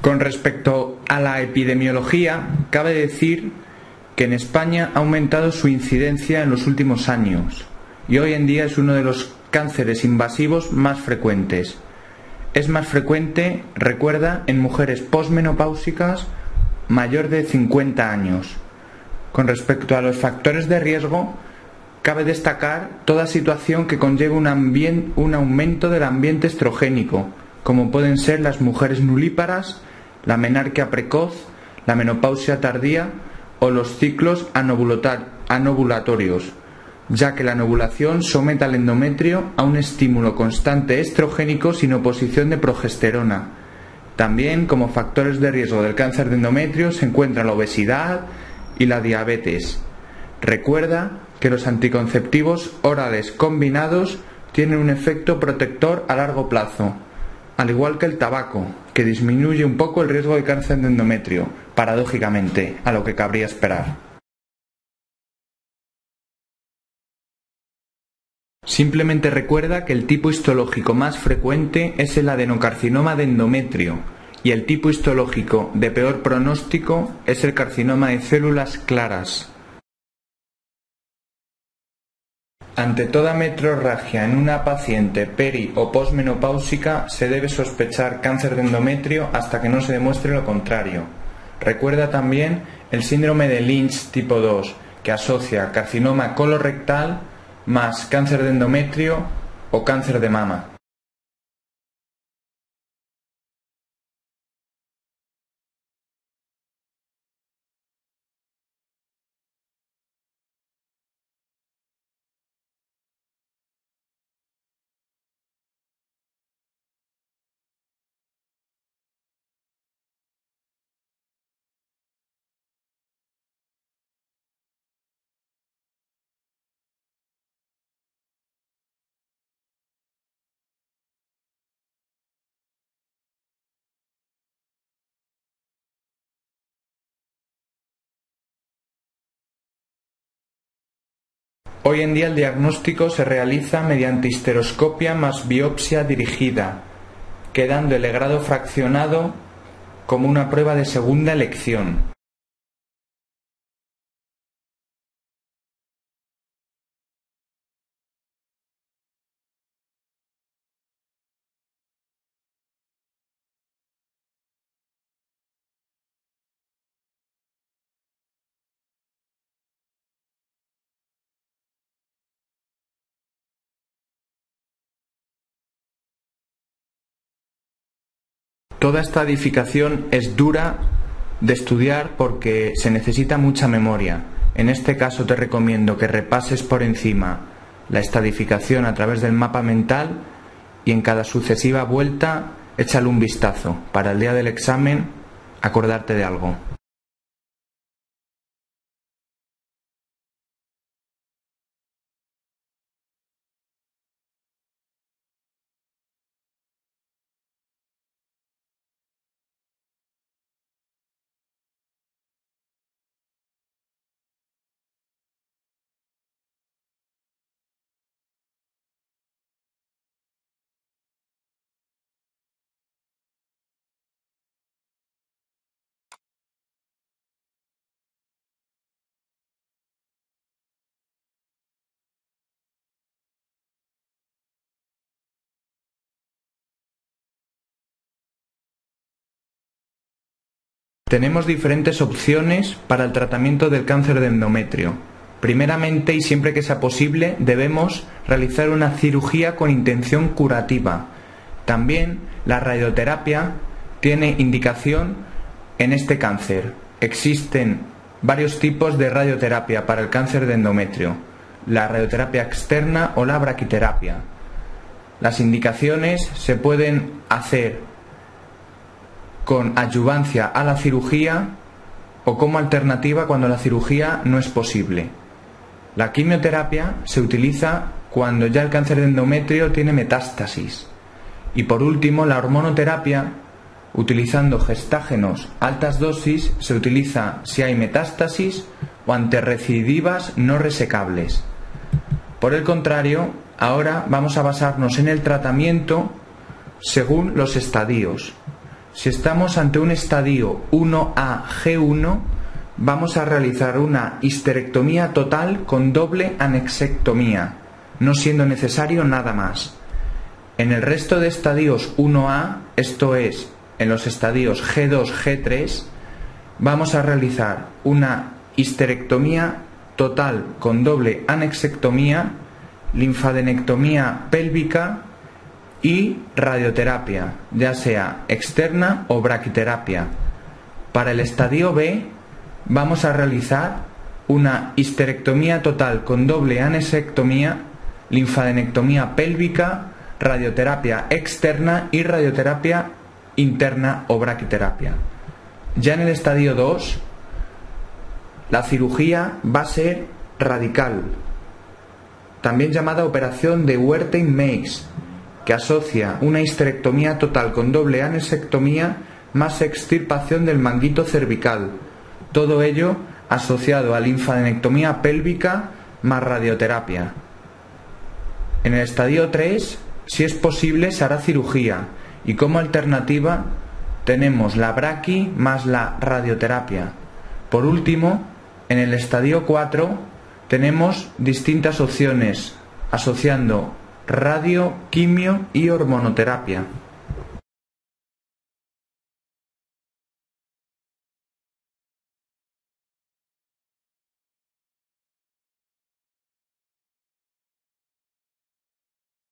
Con respecto a la epidemiología, cabe decir que en España ha aumentado su incidencia en los últimos años y hoy en día es uno de los cánceres invasivos más frecuentes. Es más frecuente, recuerda, en mujeres posmenopáusicas mayor de 50 años. Con respecto a los factores de riesgo, cabe destacar toda situación que conlleve un, un aumento del ambiente estrogénico, como pueden ser las mujeres nulíparas, la menarquia precoz, la menopausia tardía o los ciclos anovulatorios, ya que la anovulación somete al endometrio a un estímulo constante estrogénico sin oposición de progesterona. También como factores de riesgo del cáncer de endometrio se encuentran la obesidad y la diabetes. Recuerda que los anticonceptivos orales combinados tienen un efecto protector a largo plazo, al igual que el tabaco, que disminuye un poco el riesgo de cáncer de endometrio, paradójicamente, a lo que cabría esperar. Simplemente recuerda que el tipo histológico más frecuente es el adenocarcinoma de endometrio y el tipo histológico de peor pronóstico es el carcinoma de células claras. Ante toda metrorragia en una paciente peri o posmenopáusica se debe sospechar cáncer de endometrio hasta que no se demuestre lo contrario. Recuerda también el síndrome de Lynch tipo 2, que asocia carcinoma colorectal más cáncer de endometrio o cáncer de mama. Hoy en día el diagnóstico se realiza mediante histeroscopia más biopsia dirigida, quedando el grado fraccionado como una prueba de segunda elección. Toda esta edificación es dura de estudiar porque se necesita mucha memoria. En este caso te recomiendo que repases por encima la estadificación a través del mapa mental y en cada sucesiva vuelta échale un vistazo para el día del examen acordarte de algo. Tenemos diferentes opciones para el tratamiento del cáncer de endometrio. Primeramente y siempre que sea posible debemos realizar una cirugía con intención curativa. También la radioterapia tiene indicación en este cáncer. Existen varios tipos de radioterapia para el cáncer de endometrio. La radioterapia externa o la braquiterapia. Las indicaciones se pueden hacer con ayuvancia a la cirugía o como alternativa cuando la cirugía no es posible. La quimioterapia se utiliza cuando ya el cáncer de endometrio tiene metástasis. Y por último, la hormonoterapia, utilizando gestágenos altas dosis, se utiliza si hay metástasis o ante recidivas no resecables. Por el contrario, ahora vamos a basarnos en el tratamiento según los estadios. Si estamos ante un estadio 1A-G1, vamos a realizar una histerectomía total con doble anexectomía, no siendo necesario nada más. En el resto de estadios 1A, esto es, en los estadios G2, G3, vamos a realizar una histerectomía total con doble anexectomía, linfadenectomía pélvica y radioterapia, ya sea externa o braquiterapia. Para el estadio B vamos a realizar una histerectomía total con doble anesectomía, linfadenectomía pélvica, radioterapia externa y radioterapia interna o braquiterapia. Ya en el estadio 2, la cirugía va a ser radical, también llamada operación de Wertheim-Makes, que asocia una histerectomía total con doble anesectomía más extirpación del manguito cervical. Todo ello asociado a linfadenectomía pélvica más radioterapia. En el estadio 3, si es posible, se hará cirugía y como alternativa tenemos la braqui más la radioterapia. Por último, en el estadio 4 tenemos distintas opciones asociando radio, quimio y hormonoterapia.